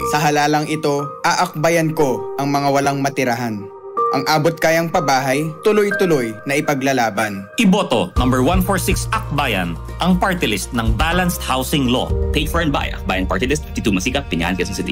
Sa halalang ito, aakbayan ko ang mga walang matirahan. Ang abot kayang pabahay, tuloy-tuloy na ipaglalaban. Iboto number 146 Akbayan, ang party list ng Balanced Housing Law. Paid for and by Akbayan Party List, 52 Masikap, Pinyahan, Quezon City.